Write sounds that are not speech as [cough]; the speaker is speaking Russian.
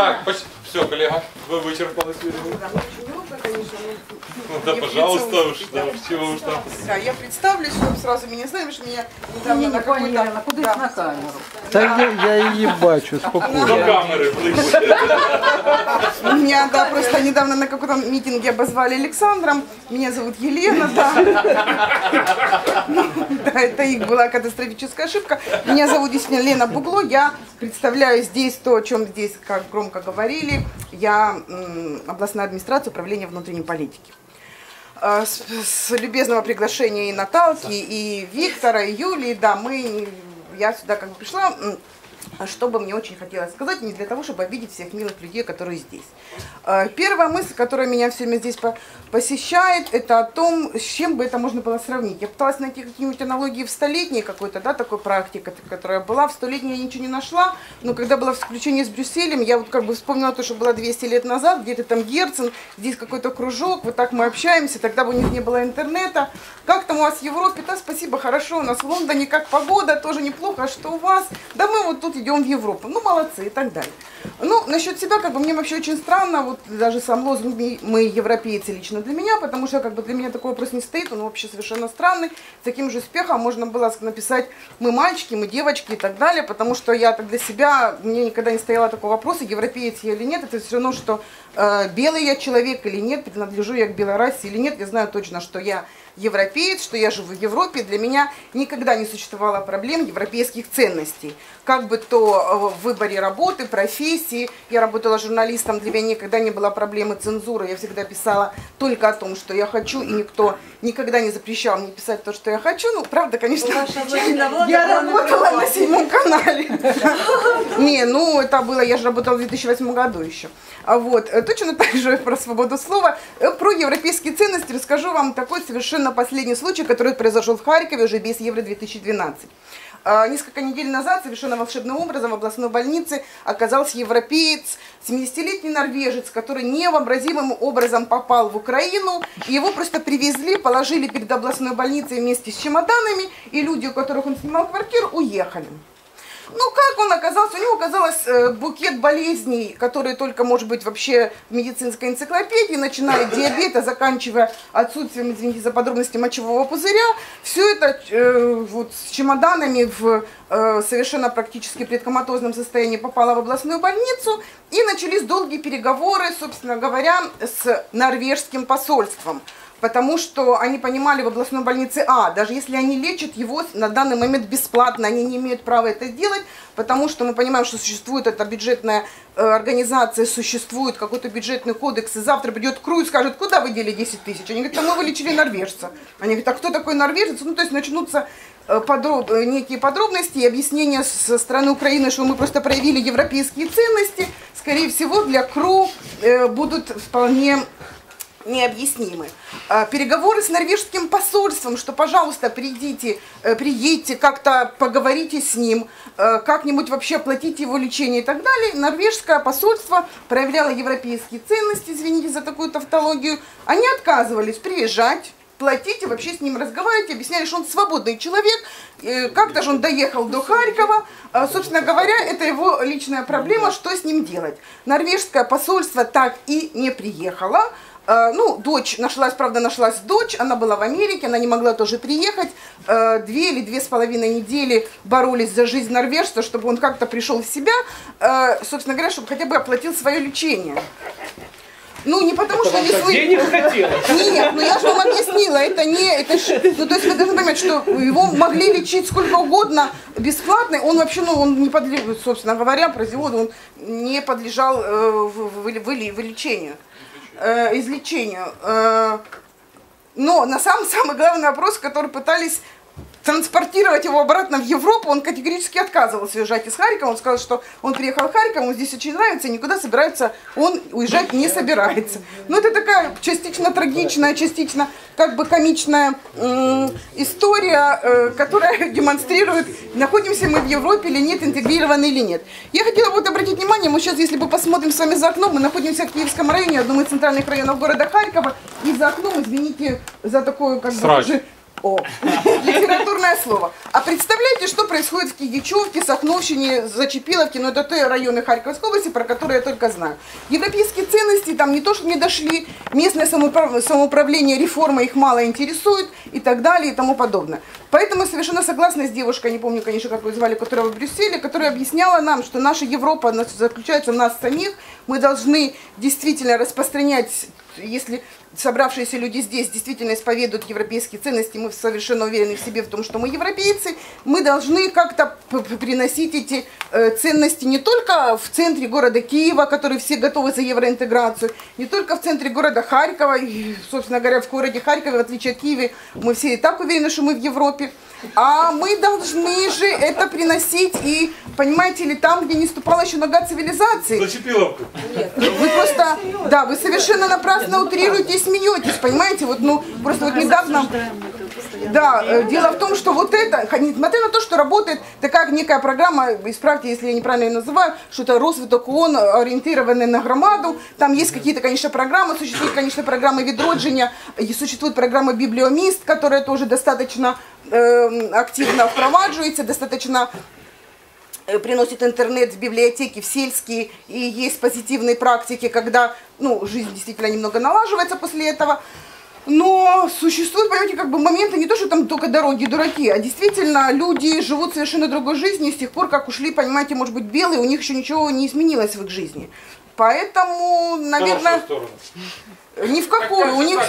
Так, все, коллега, вы вычерпали свою роль. Да, мне очень неловко, конечно, но- Ну да, Мне пожалуйста придется уж, уж, да, да. уж чего уж там. Да, я представлюсь, чтобы сразу меня знаешь, меня недавно Ні, на ні, пані какой-то... Ірина, кудись Да. на камеру. Та я, я її бачу До спокійно. камеры ближче. Меня, да, просто недавно на каком-то митинге обозвали Александром. Меня зовут Елена, да. Да, это их была катастрофическая ошибка. Меня зовут действительно Лена Бугло. Я представляю здесь то, о чем здесь, как громко говорили. Я м, областная администрация управления внутренней политики. Э, С, с любезного приглашения и Наталки, и Виктора, и Юлии, да, мы, я сюда как бы пришла, что бы мне очень хотелось сказать, не для того, чтобы обидеть всех милых людей, которые здесь. Э, Первая мысль, которая меня все время здесь по- посещает, это о том, с чем бы это можно было сравнить. Я пыталась найти какие-нибудь аналогии в столетней какой-то, да, такой практике, которая была. В столетней я ничего не нашла, но когда было исключение с Брюсселем, я вот как бы вспомнила то, что было 200 лет назад, где-то там Герцен, здесь какой-то кружок, вот так мы общаемся, тогда бы у них не было интернета. Как там у вас в Европе? Да, спасибо, хорошо, у нас в Лондоне как погода, тоже неплохо, а что у вас? Да мы вот тут идем в Европу, ну молодцы и так далее. Ну, насчет себя, как бы, мне вообще очень странно, вот даже сам лозунг «Мы- «Мы европейцы» лично для меня, потому что, как бы, для меня такой вопрос не стоит, он вообще совершенно странный. С таким же успехом можно было написать «Мы мальчики», «Мы девочки» и так далее, потому что я так для себя, мне никогда не стояло такого вопроса, европеец я или нет, это все равно, что э, белый я человек или нет, принадлежу я к белой расе или нет, я знаю точно, что я европеец, что я живу в Европе, для меня никогда не существовало проблем европейских ценностей. Как бы то э, в выборе работы, профессии, я работала журналистом, для меня никогда не было проблемы цензуры, я всегда писала только о том, что я хочу, и никто никогда не запрещал мне писать то, что я хочу. Ну, правда, конечно, я работала на седьмом канале. Не, ну это было, я же работала в 2008 году еще. А вот, э, точно так же про свободу слова. Э, Про европейские ценности расскажу вам такой совершенно последний случай, который произошел в Харькове уже без Евро-2012. А, Несколько недель назад совершенно волшебным образом в областной больнице оказался европеец, 70-летний норвежец, который невообразимым образом попал в Украину. Его просто привезли, положили перед областной больницей вместе с чемоданами, и люди, у которых он снимал квартиру, уехали. Ну, как он оказался? У него оказалось э, букет болезней, которые только, может быть, вообще в медицинской энциклопедии, начиная от диабета, заканчивая отсутствием, извините за подробности, мочевого пузыря. Все это э, вот с чемоданами в э, совершенно практически предкоматозном состоянии попало в областную больницу. И начались долгие переговоры, собственно говоря, с норвежским посольством потому что они понимали в областной больнице, а, даже если они лечат его на данный момент бесплатно, они не имеют права это делать, потому что мы понимаем, что существует эта бюджетная э, организация, существует какой-то бюджетный кодекс, и завтра придет КРУ и скажет, куда вы дели 10 тысяч? Они говорят, а мы вылечили норвежца. Они говорят, а кто такой норвежец? Ну, то есть начнутся э, подроб- э, некие подробности и объяснения со стороны Украины, что мы просто проявили европейские ценности, скорее всего, для КРУ будут вполне необъяснимы. А, Переговоры с норвежским посольством, что, пожалуйста, придите, э, приедьте, как-то поговорите с ним, э, как-нибудь вообще оплатите его лечение и так далее. Норвежское посольство проявляло европейские ценности, извините за такую тавтологию. Они отказывались приезжать, платить и вообще с ним разговаривать, объясняли, что он свободный человек, Э, как-то же он доехал до Харькова, А, собственно говоря, это его личная проблема, что с ним делать. Норвежское посольство так и не приехало, Ну, дочь нашлась, правда, нашлась дочь, она была в Америке, она не могла тоже приехать. Э, Две или две с половиной недели боролись за жизнь норвежца, чтобы он как-то пришел в себя, э, собственно говоря, чтобы хотя бы оплатил свое лечение. Ну, не потому, что не слышно. Денег хотелось. [laughs] Нет, ну я же вам объяснила, это не, это ж, ну то есть вы должны понимать, что его могли лечить сколько угодно бесплатно, он вообще, ну он не подлежал, собственно говоря, про он не подлежал э, в- в- в- вылечению, э, излечению. Э, но на самом самый главный вопрос, который пытались транспортировать его обратно в Европу, он категорически отказывался уезжать из Харькова. Он сказал, что он приехал в Харьков, ему здесь очень нравится, и никуда собирается, он уезжать не собирается. Ну, это такая частично трагичная, частично как бы комичная м, история, э, которая [laughs] демонстрирует, находимся мы в Европе или нет, интегрированы или нет. Я хотела вот обратить внимание, мы сейчас, если мы посмотрим с вами за окном, мы находимся в Киевском районе, одном из центральных районов города Харькова, и за окном, извините за такое как бы О, литературное слово. А представляете, что происходит в Кигичевке, Сахновщине, Зачепиловке, ну это те районы Харьковской области, про которые я только знаю. Европейские ценности там не то, что не дошли, местное самоуправ- самоуправление, реформа их мало интересует и так далее и тому подобное. Поэтому я совершенно согласна с девушкой, не помню, конечно, как ее звали, которая в Брюсселе, которая объясняла нам, что наша Европа заключается в нас самих, мы должны действительно распространять, если собравшиеся люди здесь действительно исповедуют европейские ценности, мы совершенно уверены в себе в том, что мы европейцы, мы должны как-то приносить эти э, ценности не только в центре города Киева, который все готовы за евроинтеграцию, не только в центре города Харькова, и, собственно говоря, в городе Харькове, в отличие от Киева, мы все и так уверены, что мы в Европе, а мы должны же это приносить и, понимаете ли, там, где не ступала еще нога цивилизации. Зачепиловку. Вы просто, да, вы совершенно напрасно утрируете и смеетесь, понимаете? Вот, ну, просто вот недавно... Да, э, дело в том, что вот это, несмотря на то, что работает такая некая программа, исправьте, если я неправильно ее называю, что это Розвиток ООН, ориентированный на громаду, там есть какие-то, конечно, программы, существуют, конечно, программы відродження, существует программа Библиомист, которая тоже достаточно э, активно впроваджується, достаточно приносит интернет в библиотеки, в сельские, и есть позитивные практики, когда ну, жизнь действительно немного налаживается после этого. Но существуют, понимаете, как бы моменты не то, что там только дороги дураки, а действительно люди живут совершенно другой жизнью с тех пор, как ушли, понимаете, может быть, белые, у них еще ничего не изменилось в их жизни. Поэтому, наверное, ни в какую. У них.